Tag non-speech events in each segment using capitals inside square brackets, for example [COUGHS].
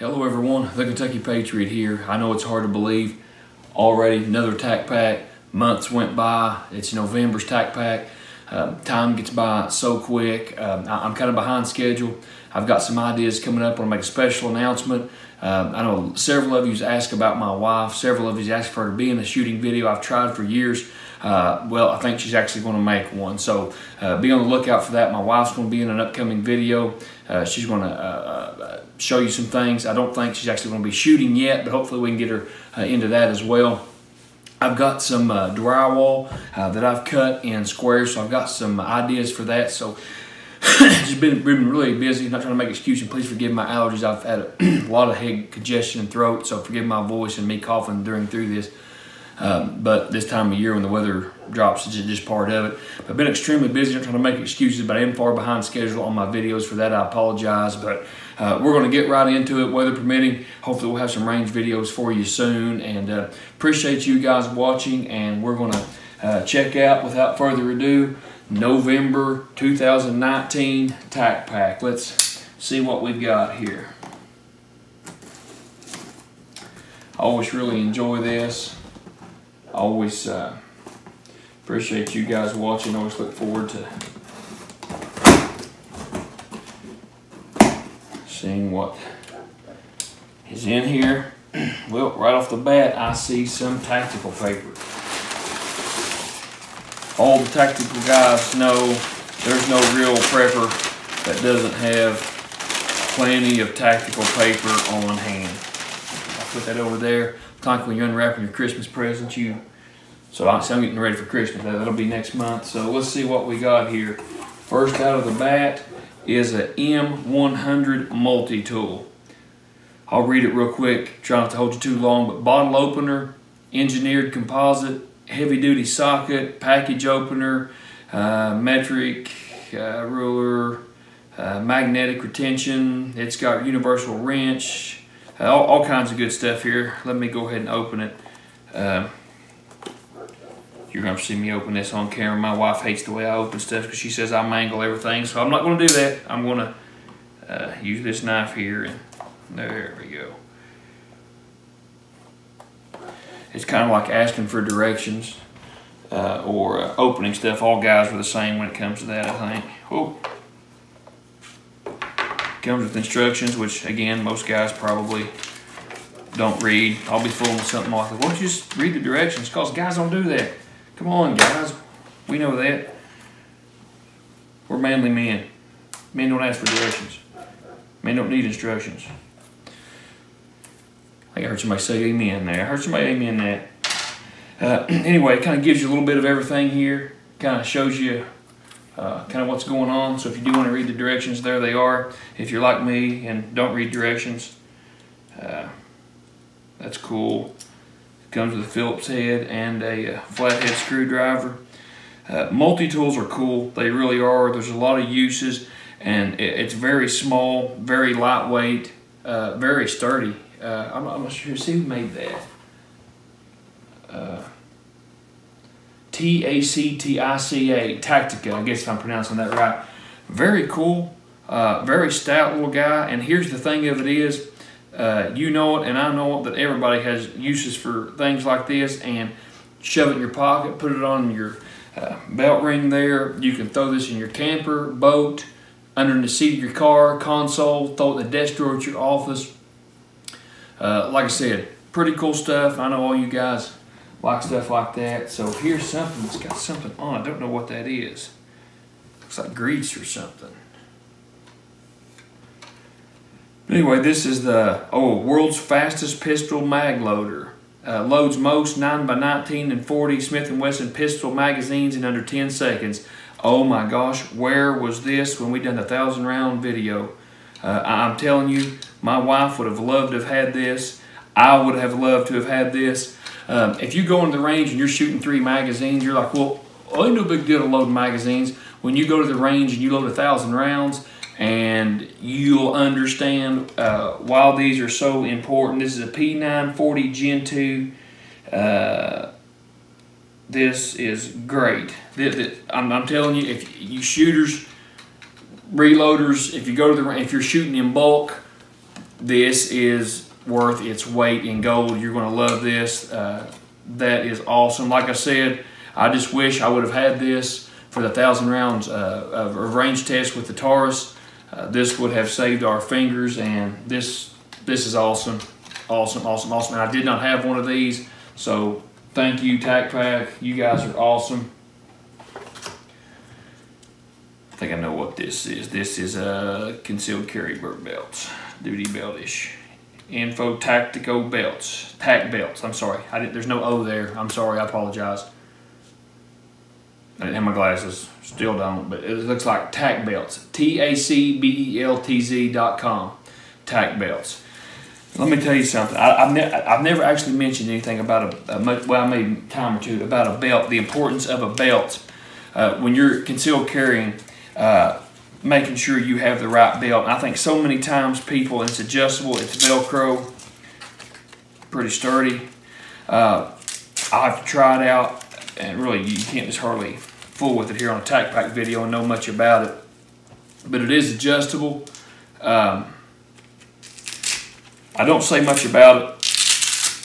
Hello everyone, the Kentucky Patriot here. I know it's hard to believe. Already another Tac Pack. Months went by. It's November's Tac Pack. Um, time gets by so quick. Um, I, am kind of behind schedule. I've got some ideas coming up. I want to make a special announcement. Um, I know several of you asked about my wife. Several of you asked for her to be in a shooting video. I've tried for years. Uh, well, I think she's actually going to make one. So uh, be on the lookout for that. My wife's going to be in an upcoming video. Uh, she's going to uh, uh, show you some things. I don't think she's actually going to be shooting yet, but hopefully we can get her uh, into that as well. I've got some drywall that I've cut in squares, so I've got some ideas for that. So [COUGHS] just been, been really busy. Not trying to make excuses. Please forgive my allergies. I've had a [COUGHS] lot of head congestion and throat, so forgive my voice and me coughing during through this. Um, but this time of year when the weather drops, it's just part of it. I've been extremely busy. I'm trying to make excuses, but I am far behind schedule on my videos. For that, I apologize. But uh, we're going to get right into it, weather permitting. Hopefully, we'll have some range videos for you soon. And uh, appreciate you guys watching. And we're going to uh, check out, without further ado, November 2019 Tac Pack. Let's see what we've got here. I always really enjoy this always uh, appreciate you guys watching. Always look forward to seeing what is in here. [CLEARS THROAT] Well, right off the bat, I see some tactical paper. All the tactical guys know there's no real prepper that doesn't have plenty of tactical paper on hand. I'll put that over there like when you're unwrapping your Christmas presents, you. So I'm getting ready for Christmas. That'll be next month. So let's see what we got here. First out of the bat is a M100 multi-tool. I'll read it real quick. Try not to hold you too long. But bottle opener, engineered composite, heavy-duty socket, package opener, uh, metric uh, ruler, uh, magnetic retention. It's got universal wrench, all, all, kinds of good stuff here. Let me go ahead and open it. Uh, you're going to see me open this on camera. My wife hates the way I open stuff because she says I mangle everything. So I'm not going to do that. I'm going to uh, use this knife here. and There we go. It's kind of like asking for directions uh, or uh, opening stuff. All guys are the same when it comes to that, I think. Oh. Comes with instructions, which again, most guys probably don't read. I'll be fooling something like, why don't you just read the directions? Because guys don't do that. Come on, guys. We know that. We're manly men. Men don't ask for directions. Men don't need instructions. I heard somebody say amen there. I heard somebody amen that. Uh, [CLEARS THROAT] anyway, it kind of gives you a little bit of everything here. Kind of shows you uh, kind of what's going on. So if you do want to read the directions, there they are. If you're like me and don't read directions, uh, that's cool. It comes with a Phillips head and a uh, flathead screwdriver. Uh, multi-tools are cool. They really are. There's a lot of uses and it, it's very small, very lightweight, uh, very sturdy. I'm, I'm, not sure. See who made that. T A C T I C A, Tactica, I guess if I'm pronouncing that right. Very cool, uh, very stout little guy. And here's the thing of it is, uh, you know it and I know it that everybody has uses for things like this and shove it in your pocket, put it on your uh, belt ring there. You can throw this in your camper, boat, under the seat of your car, console, throw it in the desk drawer at your office. Uh, like I said, pretty cool stuff. I know all you guys like stuff like that. So here's something that's got something on. I don't know what that is. Looks like grease or something. Anyway, this is the oh world's fastest pistol mag loader. Uh, loads most 9x19 and 40 Smith & Wesson pistol magazines in under 10 seconds. Oh my gosh, where was this when we done the thousand round video? Uh, I'm telling you, my wife would have loved to have had this. I would have loved to have had this. Um, if you go into the range and you're shooting three magazines, you're like, well, ain't no big deal to load magazines. When you go to the range and you load a thousand rounds, and you'll understand uh, why these are so important. This is a P940 Gen 2. Uh, this is great. I'm, I'm, telling you, if you shooters, reloaders, if you go to the if you're shooting in bulk, this is worth its weight in gold. You're going to love this. Uh, that is awesome. Like I said, I just wish I would have had this for the thousand rounds uh, of range test with the Taurus. Uh, this would have saved our fingers, and this this is awesome, awesome, awesome, awesome. And I did not have one of these, so thank you, Tac Pack. You guys are awesome. I think I know what this is. This is a concealed carry belt, duty beltish. Info Tactical belts, tac belts. I'm sorry, I didn't, there's no O there. I'm sorry, I apologize. I didn't have my glasses, still don't, but it looks like tac belts. T A C B E L T Z dot com. Tac belts. Let me tell you something. I, have ne I've never actually mentioned anything about a, a, well, made time or two about a belt, the importance of a belt. Uh, when you're concealed carrying, uh, making sure you have the right belt. I think so many times people, it's adjustable, it's Velcro, pretty sturdy. Uh, I try it out, and really you can't just hardly fool with it here on a Tac Pack video and know much about it. But it is adjustable. Um, I don't say much about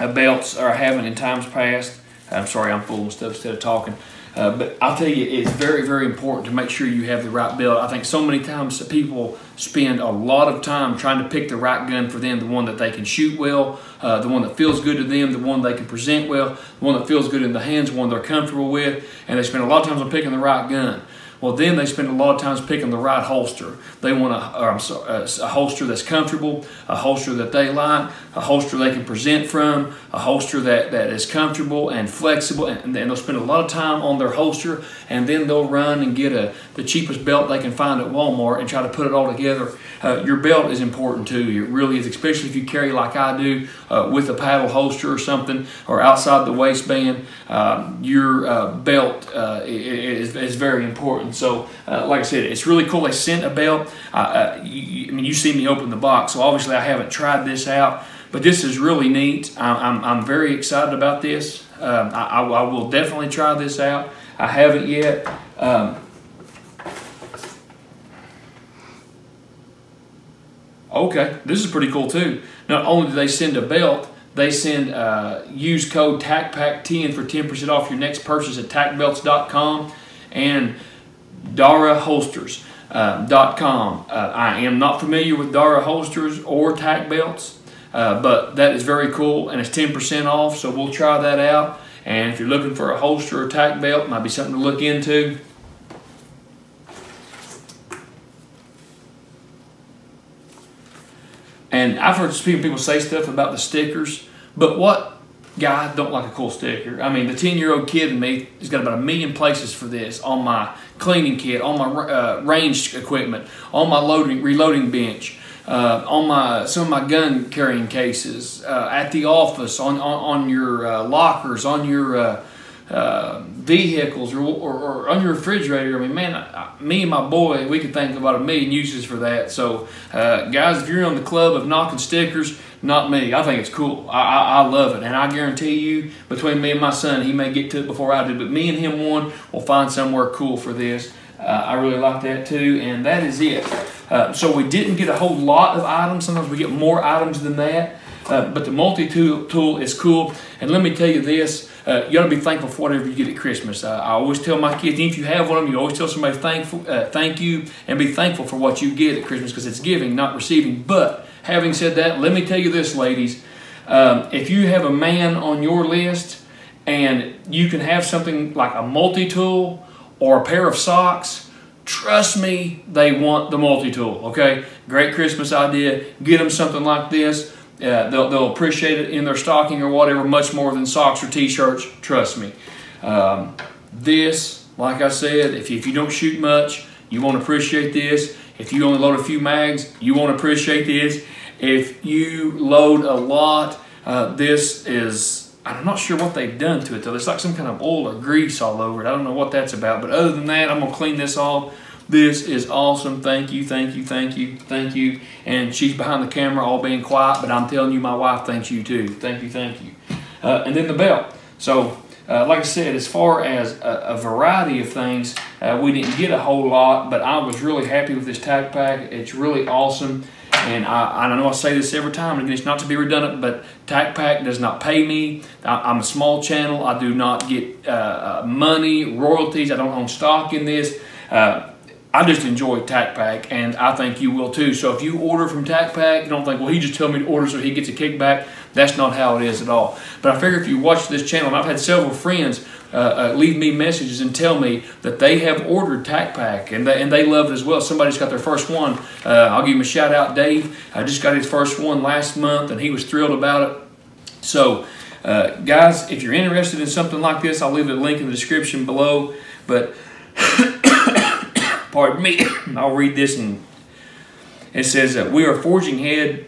it. Belts are having in times past. I'm sorry, I'm fooling stuff instead of talking. Uh, but I'll tell you, it's very, very important to make sure you have the right belt. I think so many times people spend a lot of time trying to pick the right gun for them, the one that they can shoot well, uh, the one that feels good to them, the one they can present well, the one that feels good in the hands, one they're comfortable with, and they spend a lot of time on picking the right gun. Well, then they spend a lot of times picking the right holster. They want a, sorry, a, holster that's comfortable, a holster that they like, a holster they can present from, a holster that, that is comfortable and flexible, and, and they'll spend a lot of time on their holster, and then they'll run and get a, the cheapest belt they can find at Walmart and try to put it all together. Uh, your belt is important too. It really is, especially if you carry like I do uh, with a paddle holster or something, or outside the waistband. Uh, your belt uh, is, is very important. And so, uh, like I said, it's really cool. They sent a belt. Uh, I mean, you see me open the box, so obviously I haven't tried this out, but this is really neat. I'm, I'm very excited about this. Um, I, I, will definitely try this out. I haven't yet. Um, okay, this is pretty cool too. Not only do they send a belt, they send uh, use code TACPAC10 for 10% off your next purchase at tacbelts.com. And DaraHolsters.com. Uh, uh, I am not familiar with Dara holsters or tac belts, uh, but that is very cool and it's 10% off, so we'll try that out. And if you're looking for a holster or tac belt, might be something to look into. And I've heard people say stuff about the stickers, but what guy don't like a cool sticker. I mean, the 10 year old kid in me has got about a million places for this on my cleaning kit, on my uh, range equipment, on my loading reloading bench, uh, on my some of my gun carrying cases, uh, at the office, on on, on your uh, lockers, on your uh, uh, vehicles, or, or, or, on your refrigerator. I mean, man, I, me and my boy, we could think about a million uses for that. So, guys, if you're on the club of knocking stickers not me. I think it's cool. I, I, I, love it. And I guarantee you, between me and my son, he may get to it before I do. But me and him, one, will find somewhere cool for this. Uh, I really like that too. And that is it. Uh, so we didn't get a whole lot of items. Sometimes we get more items than that. Uh, but the multi-tool tool is cool. And let me tell you this, uh, you ought to be thankful for whatever you get at Christmas. Uh, I always tell my kids, if you have one of them, you always tell somebody thankful, uh, thank you and be thankful for what you get at Christmas because it's giving, not receiving. But having said that, let me tell you this, ladies. Um, if you have a man on your list and you can have something like a multi-tool or a pair of socks, trust me, they want the multi-tool, okay? Great Christmas idea. Get them something like this. Uh, they'll, they'll appreciate it in their stocking or whatever much more than socks or t-shirts, trust me. Um, this, like I said, if you, if you don't shoot much, you won't appreciate this. If you only load a few mags, you won't appreciate this. If you load a lot, uh, this is, I'm not sure what they've done to it though. There's like some kind of oil or grease all over it. I don't know what that's about. But other than that, I'm to clean this off. This is awesome. Thank you, thank you, thank you, thank you. And she's behind the camera all being quiet, but I'm telling you, my wife thanks you too. Thank you, thank you. Uh, and then the belt. So, uh, like I said, as far as a, a variety of things, uh, we didn't get a whole lot, but I was really happy with this Tac Pack. It's really awesome. And I, I know I say this every time, and it's not to be redundant, but Tac Pack does not pay me. I, am a small channel. I do not get uh, uh, money, royalties. I don't own stock in this. Uh, I just enjoy Tac Pack, and I think you will too. So if you order from Tac Pack, don't think, well, he just told me to order so he gets a kickback. That's not how it is at all. But I figure if you watch this channel, and I've had several friends uh, uh, leave me messages and tell me that they have ordered Tac Pack and they, and they love it as well. Somebody's got their first one. Uh, I'll give him a shout out, Dave. I just got his first one last month, and he was thrilled about it. So, uh, guys, if you're interested in something like this, I'll leave a link in the description below. But pardon me, [COUGHS] I'll read this and it says that we are forging ahead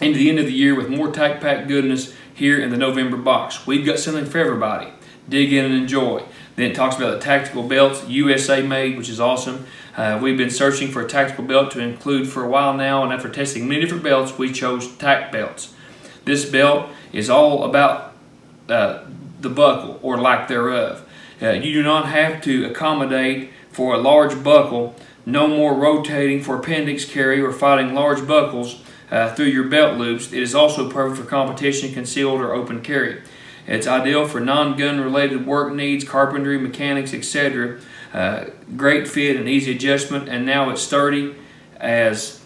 into the end of the year with more Tac Pack goodness here in the November box. We've got something for everybody. Dig in and enjoy. Then it talks about the tactical belts, USA made, which is awesome. Uh, we've been searching for a tactical belt to include for a while now, and after testing many different belts, we chose tac belts. This belt is all about uh, the buckle or lack thereof. Uh, you do not have to accommodate for a large buckle, no more rotating for appendix carry or fighting large buckles uh, through your belt loops. It is also perfect for competition, concealed, or open carry. It's ideal for non-gun related work needs, carpentry, mechanics, etc. Uh, great fit and easy adjustment, and now it's sturdy as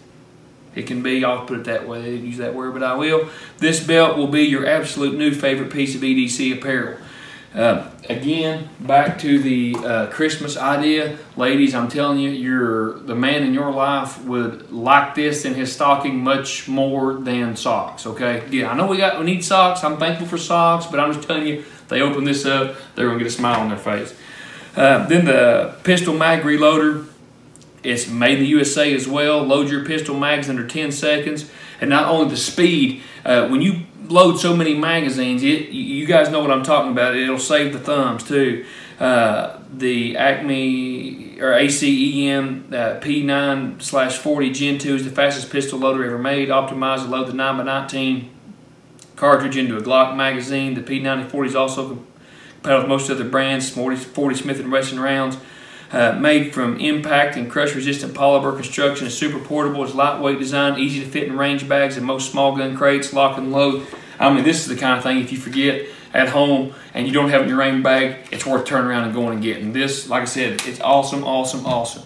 it can be. I'll put it that way. Didn't use that word, but I will. This belt will be your absolute new favorite piece of EDC apparel. Uh, again, back to the uh, Christmas idea. Ladies, I'm telling you, you're, the man in your life would like this in his stocking much more than socks, okay? Yeah, I know we got we need socks. I'm thankful for socks, but I'm just telling you, they open this up, they're to get a smile on their face. Uh, then the pistol mag reloader. It's made in the USA as well. Load your pistol mags under 10 seconds. And not only the speed, uh, when you load so many magazines, it, you guys know what I'm talking about. It'll save the thumbs too. Uh, the Acme or ACEM uh, P9 slash 40 Gen 2 is the fastest pistol loader ever made. Optimized to load the 9x19 cartridge into a Glock magazine. The P9040 is also compatible with most other brands, 40, 40 Smith & Wesson rounds. Uh, made from impact and crush resistant polymer construction. It's super portable. It's lightweight design, easy to fit in range bags and most small gun crates, lock and load. I mean, this is the kind of thing if you forget at home and you don't have in your range bag, it's worth turning around and going and getting. This, like I said, it's awesome, awesome, awesome.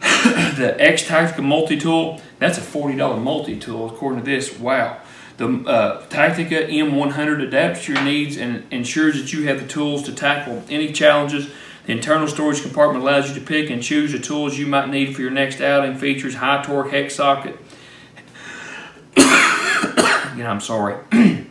[COUGHS] the X Tactica multi-tool, that's a $40 multi-tool according to this. Wow. The uh, Tactica M100 adapts to your needs and ensures that you have the tools to tackle any challenges the internal storage compartment allows you to pick and choose the tools you might need for your next outing. Features high torque hex socket. [COUGHS] Again, I'm sorry. [COUGHS]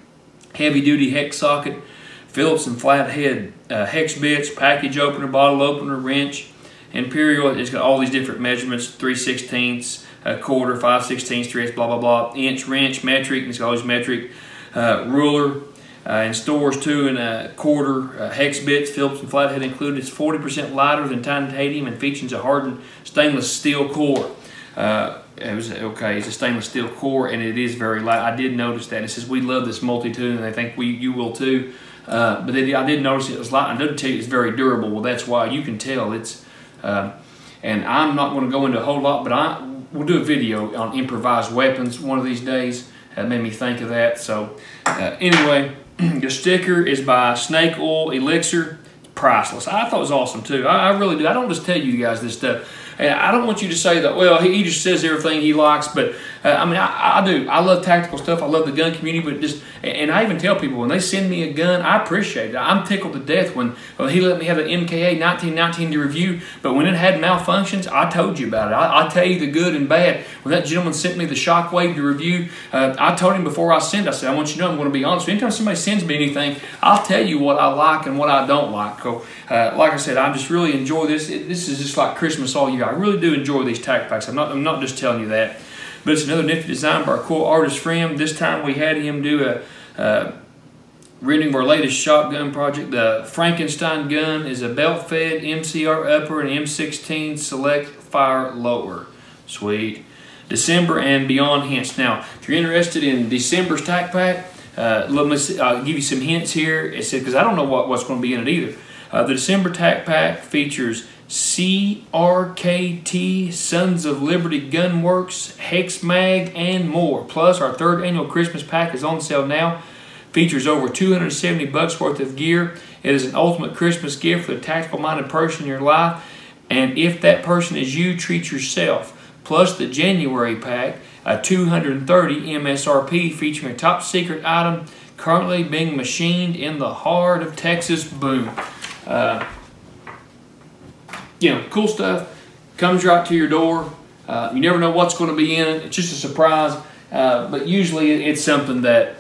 Heavy duty hex socket, Phillips and flathead uh, hex bits, package opener, bottle opener, wrench. Imperial, it's got all these different measurements 3 16ths, a quarter, 5 16ths, 3 blah, blah, blah. Inch, wrench, metric, and it's got all these metric. Uh, ruler, uh, in stores, two and a quarter uh, hex bits, Phillips and flathead included. It's 40% lighter than titanium and features a hardened stainless steel core. Uh, it was okay. It's a stainless steel core, and it is very light. I did notice that. It says we love this multi-tool, and I think we you will too. Uh, but they, I did notice it was light. I did tell you it's very durable. Well, that's why you can tell it's. Uh, and I'm not going to go into a whole lot, but I we'll do a video on improvised weapons one of these days. That made me think of that. So uh, anyway. [CLEARS THROAT] the sticker is by Snake Oil Elixir. Priceless. I thought it was awesome too. I, I really do. I don't just tell you guys this stuff. And I don't want you to say that, well, he, just says everything he likes, but uh, I mean, I, I, do. I love tactical stuff. I love the gun community, but just, and I even tell people when they send me a gun, I appreciate it. I'm tickled to death when well, he let me have an MKA 1919 to review, but when it had malfunctions, I told you about it. I, I tell you the good and bad. When that gentleman sent me the Shockwave to review, uh, I told him before I sent, I said, I want you to know I'm going to be honest. Anytime somebody sends me anything, I'll tell you what I like and what I don't like. So, uh, like I said, I just really enjoy this. It, this is just like Christmas all year. I really do enjoy these Tac Packs. I'm not, I'm not just telling you that. But it's another nifty design by our cool artist friend. This time we had him do a uh, reading of our latest shotgun project. The Frankenstein gun is a belt-fed MCR upper and M16 select fire lower. Sweet. December and beyond hints. Now, if you're interested in December's Tac Pack, uh, let me I'll give you some hints here. It said because I don't know what, what's going to be in it either. Uh, the December Tac Pack features CRKT, Sons of Liberty Gunworks, Hex Mag, and more. Plus, our third annual Christmas pack is on sale now. Features over 270 bucks worth of gear. It is an ultimate Christmas gift for the tactical-minded person in your life. And if that person is you, treat yourself. Plus the January pack, a 230 MSRP featuring a top secret item currently being machined in the heart of Texas. Boom. Uh, you know, cool stuff. Comes right to your door. Uh, you never know what's going to be in it. It's just a surprise. Uh, but usually it's something that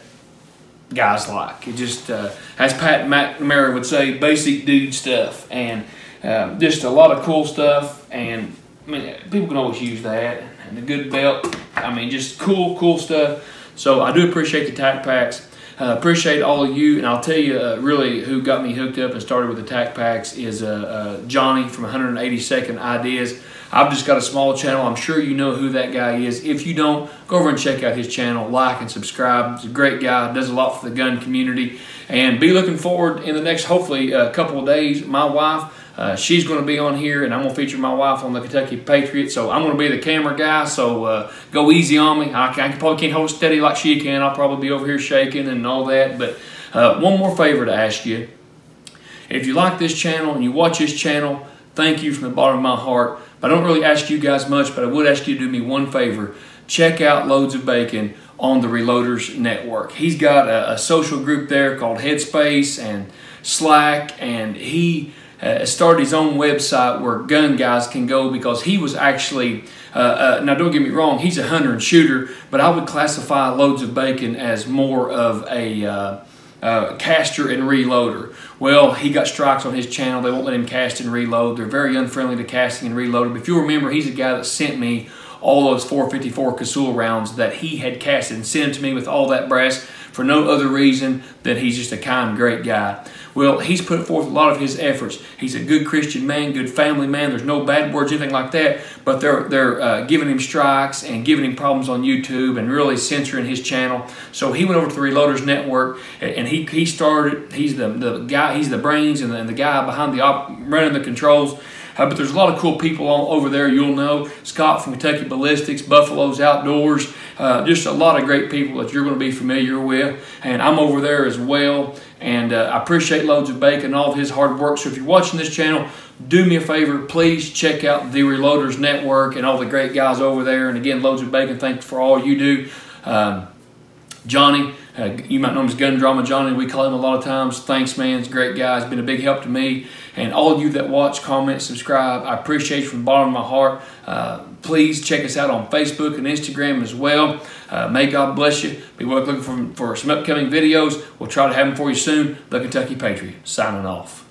guys like. It just, uh, as Pat McNamara would say, basic dude stuff. And um, just a lot of cool stuff. And I mean, people can always use that. And a good belt. I mean, just cool, cool stuff. So I do appreciate the Tac Packs. Uh, appreciate all of you, and I'll tell you uh, really who got me hooked up and started with attack packs is uh, uh Johnny from 182nd Ideas. I've just got a small channel. I'm sure you know who that guy is. If you don't, go over and check out his channel, like and subscribe. He's a great guy, does a lot for the gun community, and be looking forward in the next, hopefully, a couple of days. My wife, uh, she's going to be on here, and I'm going to feature my wife on the Kentucky Patriot. So I'm going to be the camera guy. So uh, go easy on me. I, I, probably can't hold steady like she can. I'll probably be over here shaking and all that. But uh, one more favor to ask you: if you like this channel and you watch this channel, thank you from the bottom of my heart. I don't really ask you guys much, but I would ask you to do me one favor: check out Loads of Bacon on the Reloaders Network. He's got a, a social group there called Headspace and Slack, and he uh, started his own website where gun guys can go because he was actually, uh, uh, now don't get me wrong, he's a hunter and shooter, but I would classify Loads of Bacon as more of a uh, uh, caster and reloader. Well, he got strikes on his channel. They won't let him cast and reload. They're very unfriendly to casting and reloading. But if you remember, he's the guy that sent me all those 454 Casull rounds that he had casted and sent to me with all that brass for no other reason than he's just a kind, great guy. Well, he's put forth a lot of his efforts. He's a good Christian man, good family man. There's no bad words, anything like that. But they're they're uh, giving him strikes and giving him problems on YouTube and really censoring his channel. So he went over to the Reloaders Network and he he started. He's the the guy. He's the brains and the, and the guy behind the op, running the controls. Uh, but there's a lot of cool people over there. You'll know Scott from Kentucky Ballistics, Buffalo's Outdoors, uh, just a lot of great people that you're going to be familiar with. And I'm over there as well. And uh, I appreciate Loads of Bacon and all of his hard work. So if you're watching this channel, do me a favor, please check out the Reloaders Network and all the great guys over there. And again, Loads of Bacon, thanks for all you do. Um, Johnny, uh, you might know him as Gun Drama Johnny. We call him a lot of times. Thanks, man. He's a great guy. He's been a big help to me. And all of you that watch, comment, subscribe, I appreciate you from the bottom of my heart. Uh, please check us out on Facebook and Instagram as well. Uh, may God bless you. Be looking for, for some upcoming videos. We'll try to have them for you soon. The Kentucky Patriot, signing off.